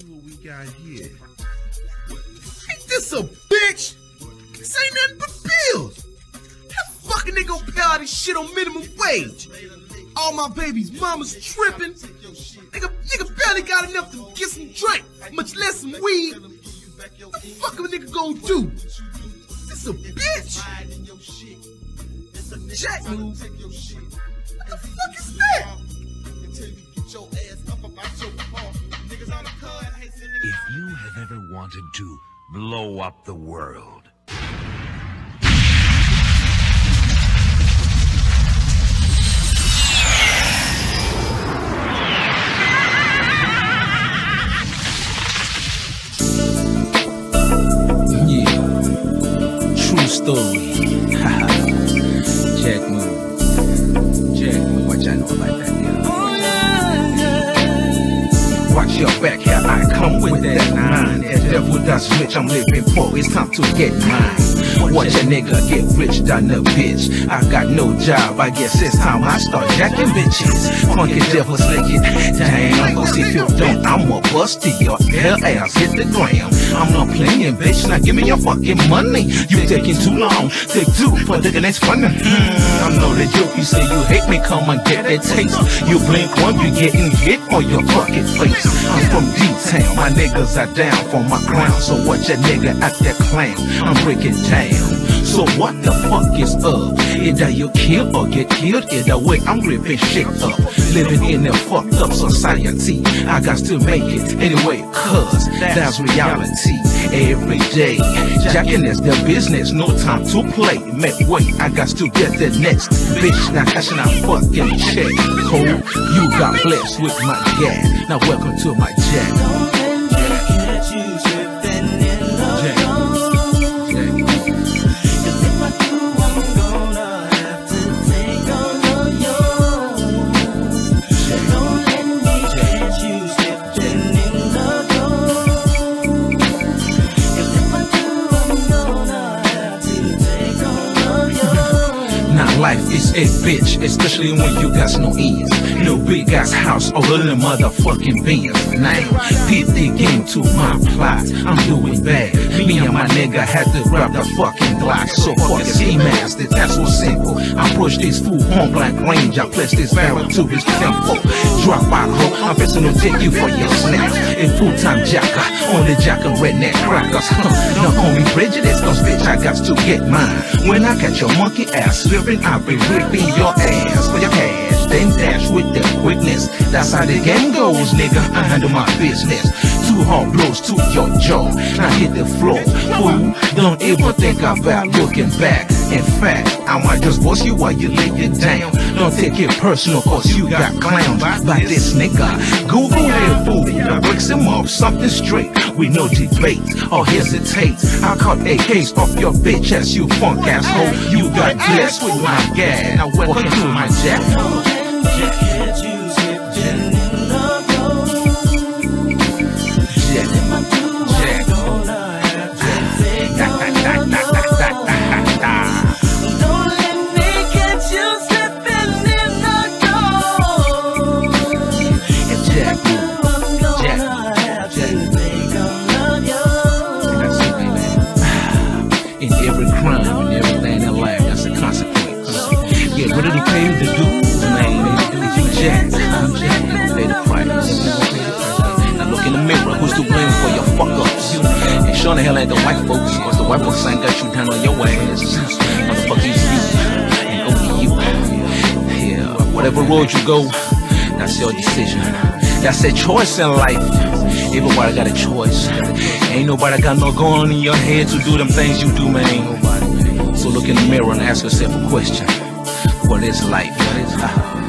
see what we got here. Ain't this a bitch? This ain't nothing but bills. How fucking they gonna pay all this shit on minimum wage? All my babies' mama's tripping. Nigga, nigga barely got enough to get some drink, much less some weed. What the fuck a nigga gonna do? This a bitch. Jack move. Wanted to blow up the world, story. Your back here, I come with that nine. That devil does rich, I'm living poor, it's time to get mine. Watch a nigga get rich, done a bitch. I got no job, I guess it's time I start jacking bitches. Funky devils lick it, damn. Cause if you don't, I'ma bust to your ass, hit the gram. I'm not playing, bitch, now give me your fucking money. You taking too long, take two for thinking it's funny. Mm, I know the joke, you say you hate me, come and get that taste. You blink one, you getting hit on your fucking face. I'm from D-Town, my niggas are down for my crown. So watch a nigga act that clown, I'm breaking down. So what the fuck is up? Either you kill or get killed, either way I'm ripping shit up. Living in a fucked up society, I got to make it anyway, cause that's reality. Every day, jacking is the business, no time to play. Make way, I got to get the next bitch. Now cashing out fucking check. Cole, you got blessed with my gat. Now welcome to my jack. Now life is a bitch, especially when you got no ears. No big ass house or little motherfucking Benz. Now, peep the game to my plot. I'm doing bad. Me and my nigga had to grab the fucking block. So fuck fucking ski master, that's what's simple. I push this fool black range. I place this barrel to his temple. Drop out. I'm fixing to take you for your snaps. A full time jacker, on the jacker redneck crackers. Huh. Not only prejudice, cause bitch, I got to get mine. When I catch your monkey ass slipping, I'll be ripping your ass for your cash. Then dash with the quickness. That's how the game goes, nigga. I handle my business. Two hard blows to your jaw. Now hit the floor. Fool, don't ever think about looking back. In fact, I might just bust you while you lay it down. Don't take it personal, cause you got clowned by this nigga. Gu Gu that fool. Now breaks him off something straight. We no debate or hesitate. I caught a case off your bitch ass, you funk asshole. You got blessed with my gas. Now welcome to my jack. In every crime and everything in life, that's a consequence. Get rid of the pay the dues, man. You jack, I'm jack, pay the price. Now look in the mirror, who's to blame for your fuck ups? And sure the hell ain't the white folks, cause the white folks ain't got you down on your ass. Motherfucker, it's you, and only you. Yeah, whatever road you go, that's your decision. That's a choice in life. Everybody got a choice. Ain't nobody got no gun in your head to do them things you do, man. So look in the mirror and ask yourself a question. What is life? What is life?